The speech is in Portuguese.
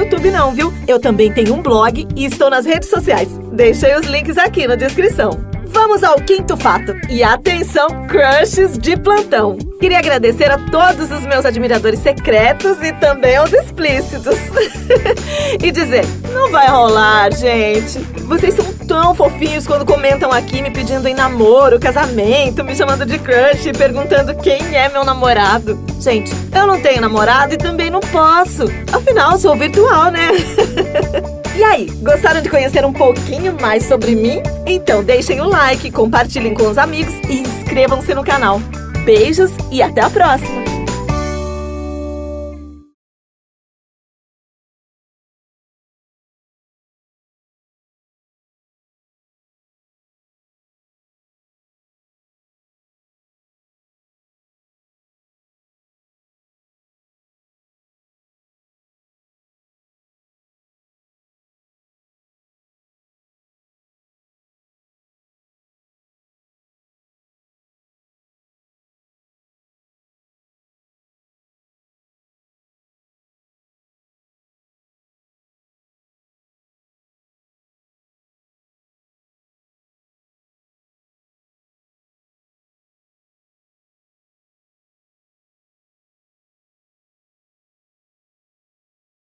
YouTube não, viu? Eu também tenho um blog e estou nas redes sociais. Deixei os links aqui na descrição. Vamos ao quinto fato. E atenção, crushes de plantão. Queria agradecer a todos os meus admiradores secretos e também aos explícitos. e dizer, não vai rolar, gente. Vocês são tão fofinhos quando comentam aqui me pedindo em namoro, casamento, me chamando de crush e perguntando quem é meu namorado. Gente, eu não tenho namorado e também não posso. Afinal, sou virtual, né? E aí, gostaram de conhecer um pouquinho mais sobre mim? Então deixem o like, compartilhem com os amigos e inscrevam-se no canal. Beijos e até a próxima!